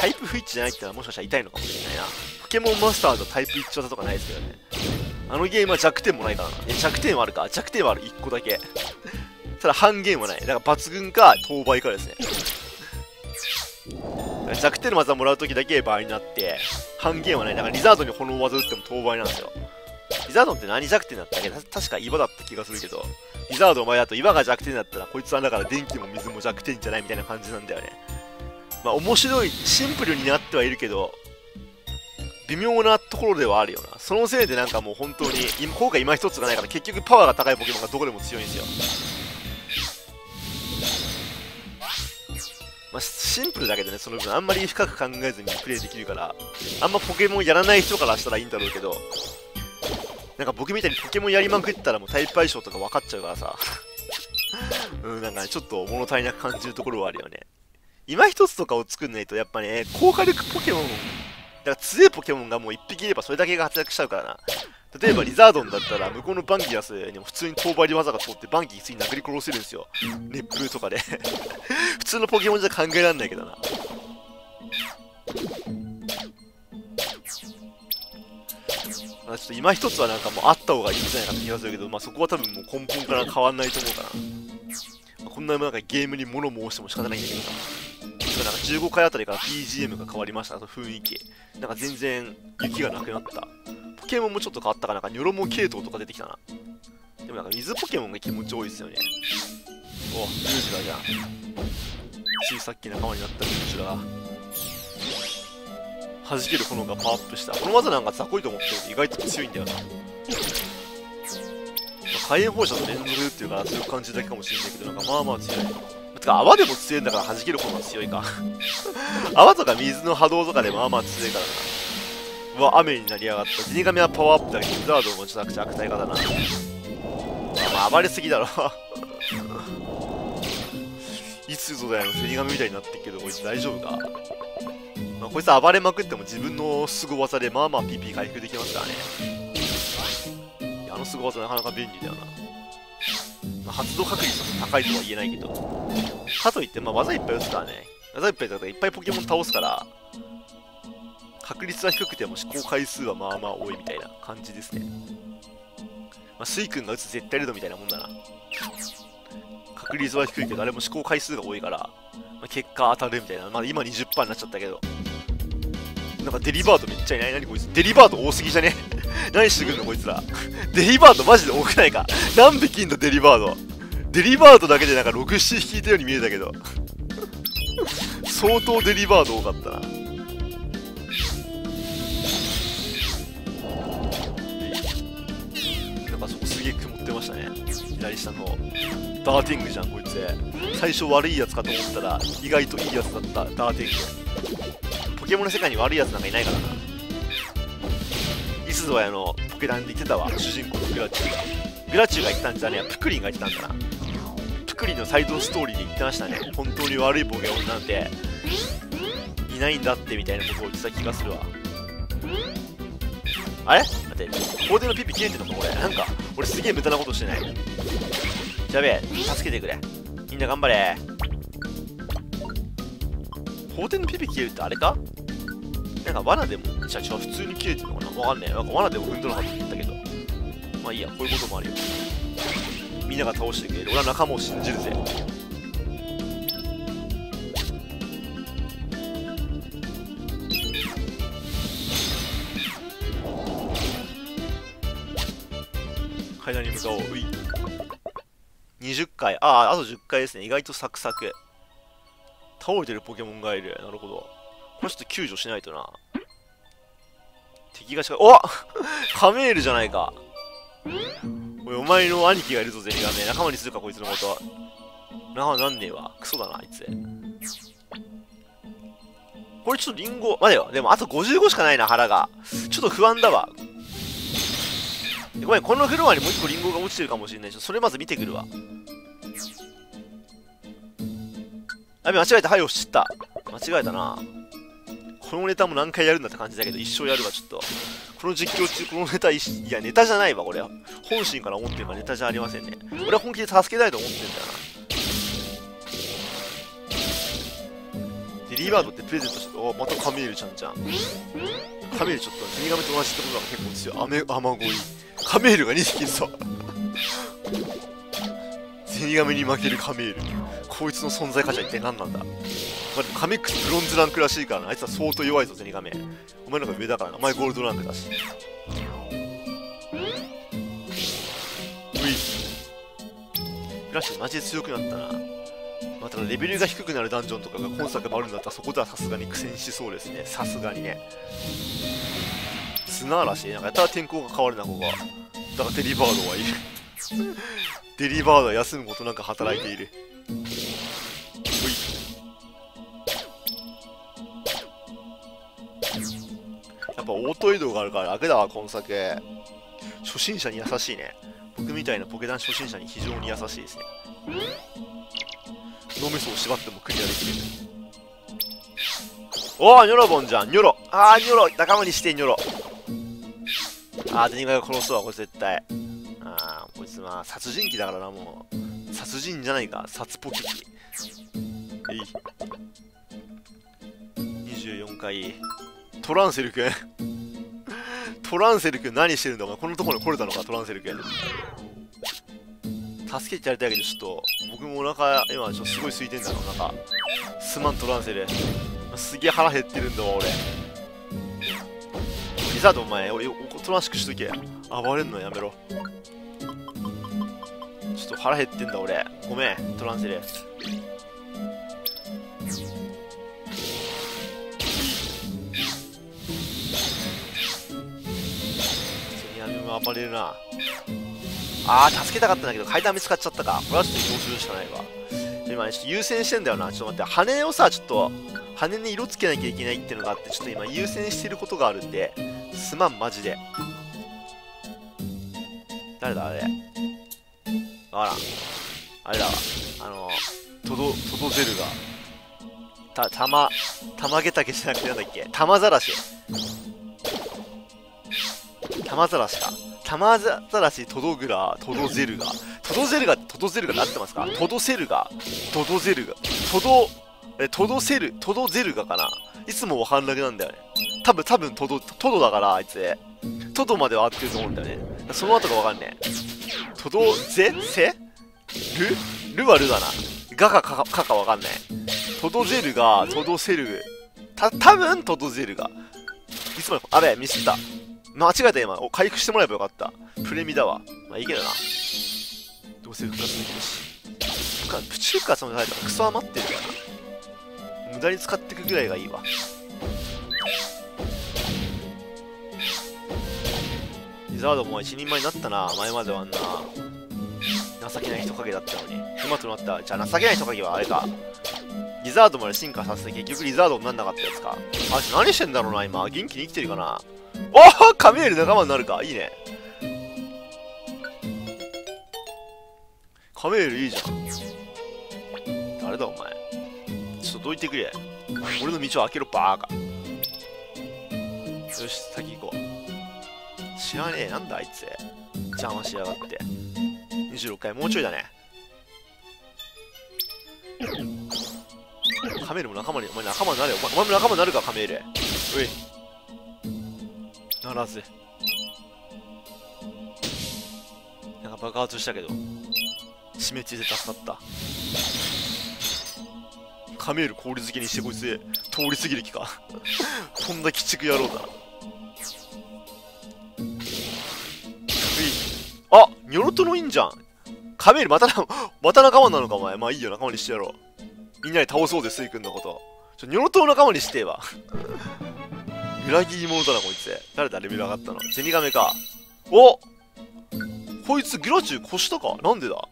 タイプ不一致じゃないってのはもしかしたら痛いのかもしれないな。ポケモンマスターとタイプ一致技とかないですけどね。あのゲームは弱点もないからな。え、弱点はあるか弱点はある、1個だけ。ただ半減はない。だから抜群か、当倍かですね。弱点の技もらうときだけ倍になって、半減はない。だからリザードに炎技打っても当倍なんですよ。リザードンって何弱点だったっけ？確か岩だった気がするけど、リザードの前だと岩が弱点だったら、こいつはだから電気も水も弱点じゃないみたいな感じなんだよね。まあ面白い、シンプルになってはいるけど、微妙なところではあるよな。そのせいでなんかもう本当に、効果今一つがないから結局パワーが高いポケモンがどこでも強いんですよ。まあ、シンプルだけどね、その分あんまり深く考えずにプレイできるから、あんまポケモンやらない人からしたらいいんだろうけど、なんか僕みたいにポケモンやりまくったらもうタイプ相性とか分かっちゃうからさ、うん、なんかね、ちょっと物足りなく感じるところはあるよね。今一つとかを作んないと、やっぱね、高火力ポケモン、だから強いポケモンがもう1匹いればそれだけが活躍しちゃうからな。例えばリザードンだったら向こうのバンギアスにも普通に遠張り技が通ってバンギー普通に殴り殺せるんですよ。熱風とかで 普通のポケモンじゃ考えられないけどな。ちょっと今一つはなんかもうあった方がいいんじゃないかって気がするけど、まあそこは多分もう根本から変わんないと思うから。まあ、こんななんかゲームに物申しても仕方ないんだけどささ。なんか15回あたりから BGM が変わりました、雰囲気。なんか全然雪がなくなった。ポケモンもちょっと変わったかなんかニョロモ系統とか出てきたな。でもなんか水ポケモンが気持ち多いですよね。お、ルージュラじゃん。ついさっき仲間になったルージュラ。弾ける炎がパワーアップした。この技なんか雑魚いと思ってる意外と強いんだよな。火炎放射の連続っていうかそういう感じだけかもしれないけど、なんかまあまあ強い。てか泡でも強いんだから弾ける方が強いか 泡とか水の波動とかでまあまあ強いからな。うわ、雨になりやがった。死神はパワーアップだけど、ザードもちょっと悪態型だな。まあ、暴れすぎだろ。いつぞだよ、死神みたいになってっけど、こいつ大丈夫かまあ、こいつ暴れまくっても自分の凄技でまあまあ PP 回復できますからね。あの凄技なかなか便利だよな。まあ、発動確率も高いとは言えないけど。かといって、まあ、技いっぱい打つからね。技いっぱい打つからいっぱいポケモン倒すから、確率は低くても試行回数はまあまあ多いみたいな感じですね。まあ、スイ君が打つ絶対レドみたいなもんだな。確率は低いけど、あれも試行回数が多いから、まあ、結果当たるみたいな。まあ今20%になっちゃったけど。なんかデリバードめっちゃいない？何こいつ？デリバード多すぎじゃね？何してくんのこいつら。デリバードマジで多くないか。何匹いんだデリバード。デリバードだけでなんか6、7匹いたように見えたけど。相当デリバード多かったな。なんかそこすげえ曇ってましたね左下のダーティングじゃんこいつ最初悪いやつかと思ったら意外といいやつだったダーティングポケモンの世界に悪いやつなんかいないからないつぞやのポケダンで言ってたわ。主人公のグラチュー。グラチューが言ったんじゃねえプクリンが言ってたんだな。プクリンのサイドストーリーで言ってましたね。本当に悪いポケモンなんて。いないんだってみたいなことを言ってた気がするわ。あれ？待って、法廷のピピ切れてるのかこれ。なんか、俺すげえ無駄なことしてない。やべえ、助けてくれ。みんな頑張れ。法廷のピピ切れるってあれか？なんか罠でも、じゃあ、普通に切れてるのわかんねえ。なんか罠でも踏んどなかったって言ったけど。まあいいや、こういうこともあるよ。みんなが倒してくれる。俺は仲間を信じるぜ。階段に向かおう。うい。20回。ああ、あと10回ですね。意外とサクサク。倒れてるポケモンがいる。なるほど。これちょっと救助しないとな。敵が近い。お カメールじゃないか。おい、お前の兄貴がいるぞ、ゼニガメ。仲間にするか、こいつのこと。仲間なんねえわ。クソだな、あいつ。これちょっとリンゴ、待てよ。でもあと55しかないな、腹が。ちょっと不安だわ。ごめん、このフロアにもう一個リンゴが落ちてるかもしれないし、それまず見てくるわ。あ、間違えた。はい、押しった。間違えたな。このネタも何回やるんだって感じだけど、一生やるわ、ちょっと。この実況中、このネタ、いや、ネタじゃないわ、これは。本心から思ってるからネタじゃありませんね。俺は本気で助けたいと思ってんだよな。デリバードってプレゼントしておまたカメールちゃんじゃんカメールちょっとゼニガメと同じってことが結構強いアメアマゴイカメールが2匹いるぞゼニガメに負けるカメールこいつの存在価値は一体何なんだ。まあ、カメックスブロンズランクらしいからな。あいつは相当弱いぞゼニガメお前の方が上だからな。お前ゴールドランクだし。ういフラッシュマジで強くなったな。まあ、ただレベルが低くなるダンジョンとかが今作もあるんだったらそこではさすがに苦戦しそうですね。さすがにね。砂嵐。なんかやったら天候が変わるなここは。だからデリバードはいる。デリバードは休むことなく働いている。やっぱオート移動があるから楽だわ今作初心者に優しいね。僕みたいなポケダン初心者に非常に優しいですね。脳みそを縛ってもクリアできる。おおニョロボンじゃん。ニョロ。あーニョロ。仲間にしてニョロ。あーゼニガが殺すわこれ絶対。あーこいつまあ殺人鬼だからなもう。殺人じゃないか殺ポキキえい。24回。トランセル君。トランセル君何してるんだお前このところに来れたのかトランセル君。助けてやりたいけどちょっと僕もお腹今ちょっとすごい空いてんだろお腹すまんトランセル。すげえ腹減ってるんだわ俺。リザードお前。俺おとなしくしとけ。暴れんのやめろ。ょっと腹減ってんだ俺ごめんトランセルやめも暴れるなあー、助けたかったんだけど、階段見つかっちゃったか。これはちょっと移動するしかないわ。今ね、ちょっと優先してんだよな。ちょっと待って、羽をさ、ちょっと、羽に色つけなきゃいけないっていうのがあって、ちょっと今優先してることがあるんで、すまん、マジで。誰だ、あれ。わからん。あれだわ。あの、トド、トドゼルが。た、たま、たまげたけじゃなくてなんだっけ？たまざらし。たまざらしか。タマザラシ、トドグラ、トドゼルガ。トドゼルガ、トドゼルガなってますか？トドセルガ、トドゼルガ、トド、え、トドセル、トドゼルガかな？いつもわかんなくなんだよね。多分、多分、トド、トドだから、あいつ。トドまでは合ってると思うんだよね。その後がわかんねえ。トドゼセ？ル？ルはルだな。ガかカかかわかんない。トドゼルガ、トドセル、た、多分トドゼルガ。いつも、あべ、ミスった。間違えた今。回復してもらえばよかった。プレミだわ。まあいいけどな。どうせプラスできるし。プチューカーその入ったらクソ余ってるからな。無駄に使っていくぐらいがいいわ。ザードも一人前になったな。前まではあんな。情けない人影だったのに。今となった、じゃあ情けない人影はあれか。リザードまで進化させて結局リザードになんなかったやつか。あいつ、何してんだろうな、今。元気に生きてるかな。おおカメール仲間になるかいいねカメールいいじゃん誰だお前ちょっとどいてくれ俺の道を開けろバーカよし先行こう知らねえなんだあいつ。邪魔しやがって。26回もうちょいだね。カメルも仲間にお前仲間になれお前お前も仲間になるかカメール。おい。ならず。なんか爆発したけど。締めついて助かった。カメール氷漬けにしてこいつ通り過ぎる気か。とんだ鬼畜野郎だあニョロトのいいんじゃんカメールまた また仲間なのかお前まあいいよ仲間にしてやろうみんなで倒そうでスイ君のことちょニョロトの仲間にしてえわ 裏切り者だな、こいつ。誰だ、レベル上がったの。ゼニガメか。おこいつ、グラチュー越したか？なんでだ？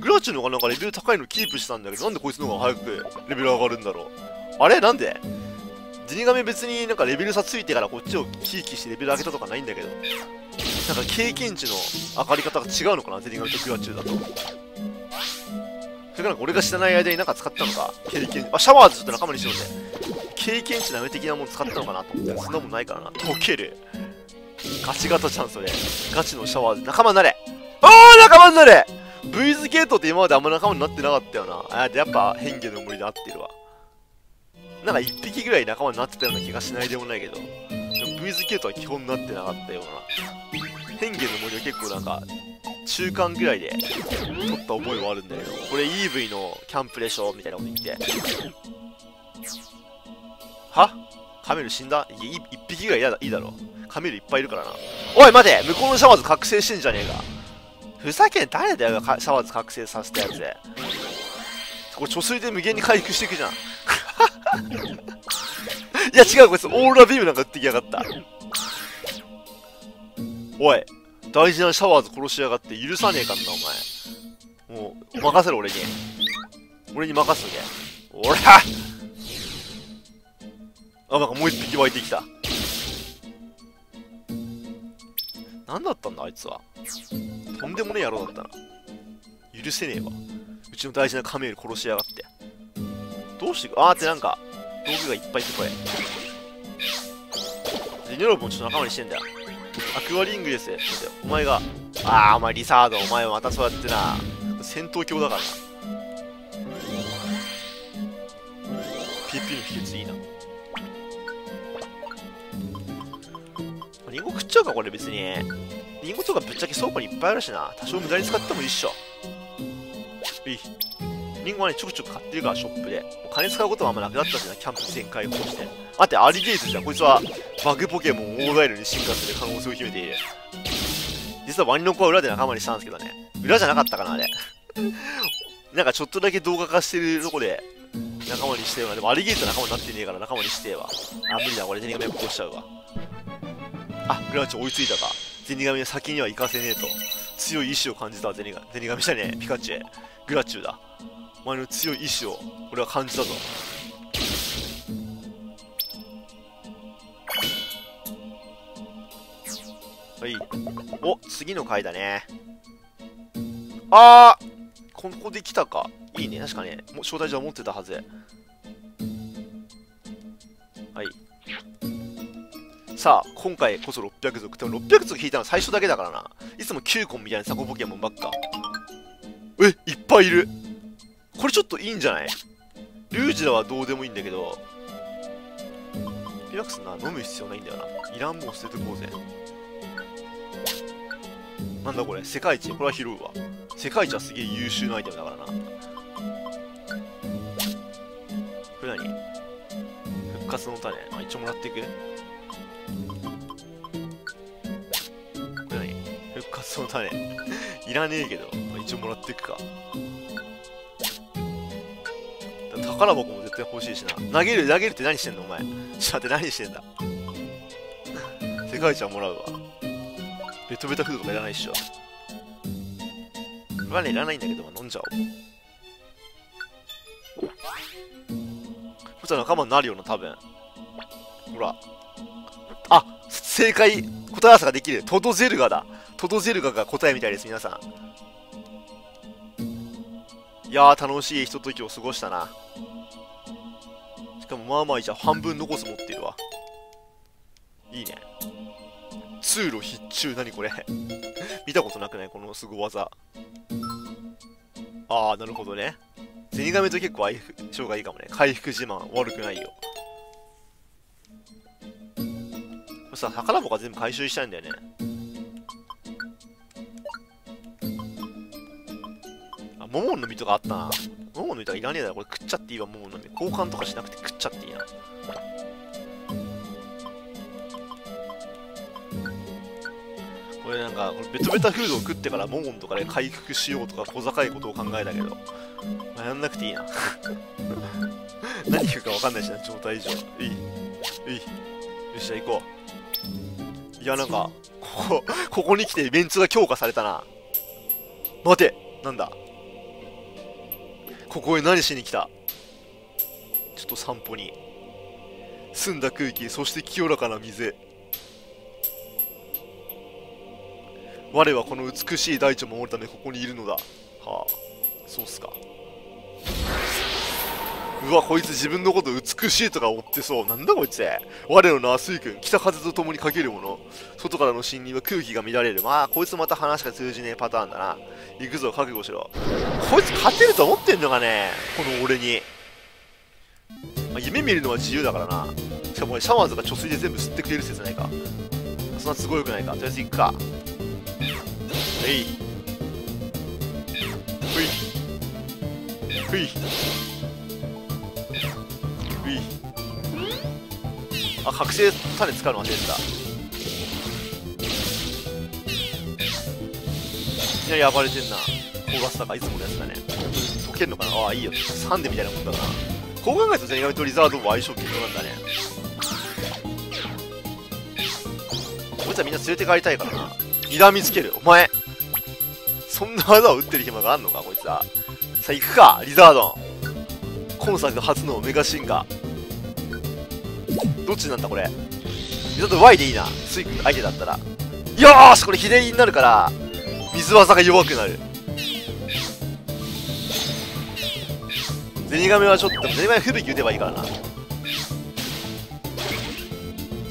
グラチューの方がなんかレベル高いのキープしたんだけど、なんでこいつの方が早くレベル上がるんだろう。あれ？なんで？ゼニガメ別になんかレベル差ついてからこっちをキーキーしてレベル上げたとかないんだけど。なんか経験値の上がり方が違うのかなゼニガメとグラチューだと。それかなんか俺が知らない間になんか使ったのか経験、あ、シャワーズちょっと仲間にしようぜ。経験値なめ的なもの使ったのかなと思って。そんなもんないからな。溶ける。ガチガチじゃんそれガチのシャワーで仲間になれ。ああ仲間になれ。V ズ系統って今まであんま仲間になってなかったよな。あでやっぱ変化の森で合ってるわ。なんか1匹ぐらい仲間になってたような気がしないでもないけど、ブイズ系とは基本になってなかったような。変化の森は結構なんか、中間ぐらいで撮った覚えはあるんだけど、これ EV のキャンプでしょみたいなこと言って。は？カメル死んだ？い一匹ぐらいいいだろ。カメルいっぱいいるからな。おい待て向こうのシャワーズ覚醒してんじゃねえか。ふざけん誰だよ、シャワーズ覚醒させたやつで。これ貯水で無限に回復していくじゃん。いや違う、こいつオーロラビームなんか撃ってきやがった。おい、大事なシャワーズ殺しやがって許さねえかんな、お前。もう、任せろ、俺に。俺に任せとけ。おらあ、なんかもう一匹湧いてきた。何だったんだ、あいつは。とんでもねえ野郎だったな。許せねえわ。うちの大事なカメール殺しやがって。どうしてあーってなんか、道具がいっぱいいてこれ。で、ニョロブもちょっと仲間にしてんだよ。アクアリングですよ。お前が、ああ、お前リサード、お前はまたそうやってな、戦闘狂だからな。PP の秘訣いいな。リンゴ食っちゃうか、これ別に。リンゴとかぶっちゃけ倉庫にいっぱいあるしな。多少無駄に使ってもいいっしょ。いい。リンゴはね、ちょくちょく買ってるから、ショップで。もう金使うことはあんまなくなったしな、キャンプ全開放して。待って、アリゲートじゃん。こいつは、バグポケモンオーガエルに進化する可能性を秘めている。実はワニの子は裏で仲間にしたんですけどね。裏じゃなかったかな、あれ。なんかちょっとだけ動画化してるとこで、仲間にしては、でもアリゲート仲間になってねえから仲間にしてえわ。あ、無理だ、これゼニガメ殺しちゃうわ。あ、グラチ追いついたか。ゼニガメの先には行かせねえと。強い意志を感じたゼニガゼニガメじゃねえ、ピカチュウ。グラチュウだ。お前の強い意志を俺は感じたぞ。はい。お次の回だね。あー！ここで来たか。いいね。確かねもう招待状持ってたはず。はい。さあ今回こそ600族でも600族引いたの最初だけだからな。いつも9個みたいなサコポケモンばっか。えいっぱいいる。これちょっといいんじゃない？リュウジラはどうでもいいんだけど、ピラックスな、飲む必要ないんだよな。いらんもん捨ててこうぜ。なんだこれ？世界一？これは拾うわ。世界一はすげえ優秀なアイテムだからな。これ何？復活の種。あ、一応もらっていく？これ何？復活の種。いらねえけど、まあ一応もらっていくか。宝箱も絶対欲しいしな。投げる、投げるって何してんの？お前。ちょっと待って何してんだ？世界一はもらうわ。ベトベトフードとかいらないっしょ。これはね、いらないんだけど、飲んじゃおう。そしたら仲間になるよな、多分。ほら。あ正解答え合わせができる。トドゼルガだ。トドゼルガが答えみたいです、皆さん。いやー、楽しいひとときを過ごしたな。しかもまあまあいいじゃん半分残す持ってるわ。いいね。通路必中何これ。見たことなくない？このすご技。ああなるほどね。ゼニガメと結構相性がいいかもね。回復自慢悪くないよ。さ宝箱は全部回収したいんだよね。モモンの実とかあったなモモンの板いらねえだろ。これ食っちゃっていいわ、モモンの実。交換とかしなくて食っちゃっていいな。これなんか、これベトベタフードを食ってからモモンとかで回復しようとか小賢いことを考えたけど、まあ、やんなくていいな。何言うか分かんないしな、状態以上。いい。いい。よっし、ゃ行こう。いや、なんか、ここ、ここに来てメンツが強化されたな。待てなんだ？ここへ何しに来た？ちょっと散歩に。澄んだ空気そして清らかな水。我はこの美しい大地を守るためここにいるのだ。はあそうっすか。うわこいつ自分のこと美しいとか追ってそう。なんだこいつ。我の名は水君北風と共にかけるもの。外からの侵入は空気が乱れる。まあこいつまた話が通じねえパターンだな。行くぞ覚悟しろ。こいつ勝てると思ってんのかね？この俺に。まあ、夢見るのは自由だからな。しかもシャワーズが貯水で全部吸ってくれる説ないか。そんな都合よくないか。とりあえず行くか。えい。ふい。ふい。ふい。あ覚醒種使うの忘れてた。いきなり暴れてんな。高ガスだかいつものやつだね。溶けんのかな？ああいいよ。サンデみたいなもんだな。こう考えるとゼニガメとリザードも相性微妙なんだね。こいつはみんな連れて帰りたいからな。睨みつける。お前。そんな技を打ってる暇があんのか？こいつは。さあ行くかリザード。ン今作初のメガ進化どっちなんだこれ？リザード Y でいいな。スイ君相手だったら。よーし！これひねりになるから水技が弱くなる。ゼニガメはちょっとゼニガメは吹雪打てばいいからな。シ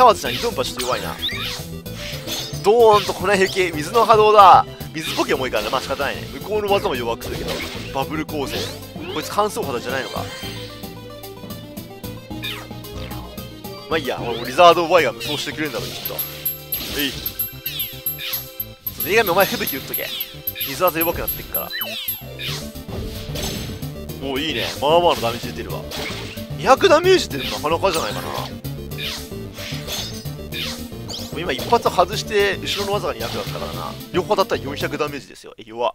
ャワーズちゃん2ドンパちょっと弱いな。ドーンと粉雪水の波動だ。水ポケ重いからねまあ仕方ないね。向こうの技も弱くするけどバブル構成。こいつ乾燥肌じゃないのか。まあいいや。俺もリザード Y が無双してくれるんだろうきっと。えい。ゼニガメお前吹雪打っとけ。水技弱くなってっから。おいいね。まあまあのダメージ出てるわ。200ダメージってなかなかじゃないかな。今一発外して後ろの技が200だったからな。両方だったら400ダメージですよ。え弱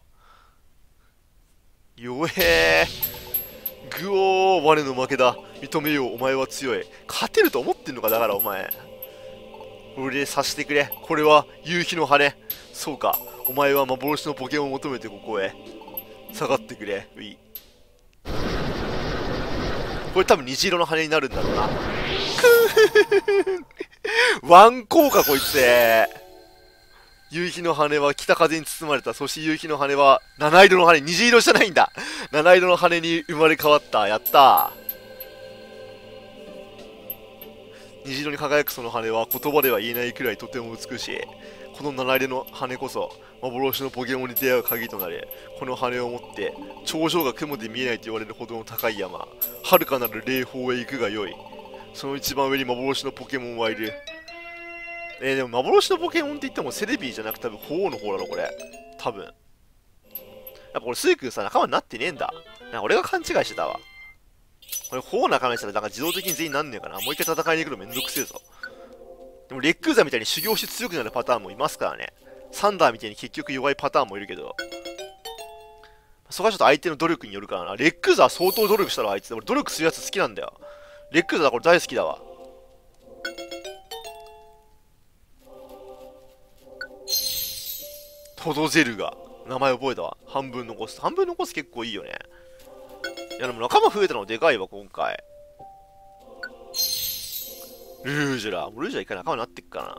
弱えぐおー我の負けだ。認めようお前は強い勝てると思ってんのかだからお前。俺でさしてくれ。これは夕日の羽そうか。お前は幻のポケモンを求めてここへ。下がってくれ。うい。これ多分虹色の羽になるんだろうな。ワンコーかこいつ夕日の羽は北風に包まれた。そして夕日の羽は七色の羽虹色じゃないんだ。七色の羽に生まれ変わった。やった。虹色に輝くその羽は言葉では言えないくらいとても美しい。この七色の羽こそ幻のポケモンに出会う鍵となりこの羽を持って頂上が雲で見えないと言われるほどの高い山遥かなる霊峰へ行くがよい。その一番上に幻のポケモンはいる。えー、でも幻のポケモンって言ってもセレビーじゃなくて多分鳳凰の方だろこれ。多分。やっぱこれスイ君さ仲間になってねえんだ。な俺が勘違いしてたわ。これ鳳凰仲間にしたらなんか自動的に全員なんねえかな。もう一回戦いに行くのめんどくせえぞ。でもレックーザみたいに修行して強くなるパターンもいますからねサンダーみたいに結局弱いパターンもいるけどそこはちょっと相手の努力によるからな。レックーザは相当努力したらあいつ。俺努力するやつ好きなんだよ。レックーザはこれ大好きだわ。トドゼルガ。名前覚えたわ。半分残す。半分残す結構いいよね。いやでも仲間増えたのでかいわ、今回。ルージュラ。ルージュラ一回仲間になってっかな。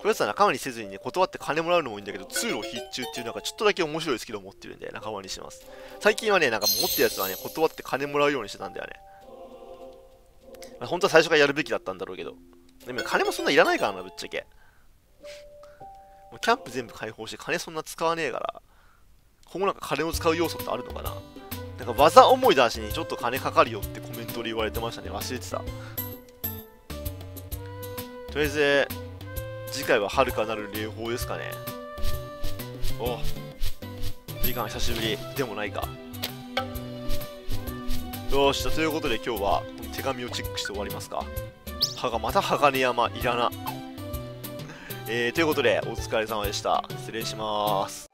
こやつは仲間にせずにね、断って金もらうのもいいんだけど、通路必中っていうなんかちょっとだけ面白いスキルを持ってるんで、仲間にします。最近はね、なんか持ってるやつはね、断って金もらうようにしてたんだよね。まあ、本当は最初からやるべきだったんだろうけど。でも金もそんないらないからな、ぶっちゃけ。もうキャンプ全部開放して金そんな使わねえから。今後なんか金を使う要素ってあるのかな？なんか技思い出しにちょっと金かかるよってコメントで言われてましたね。忘れてた。とりあえず、次回は遥かなる霊峰ですかね。お時間久しぶりでもないか。よし、ということで今日は手紙をチェックして終わりますか。はが、また鋼山いらな。えー、ということで、お疲れ様でした。失礼します。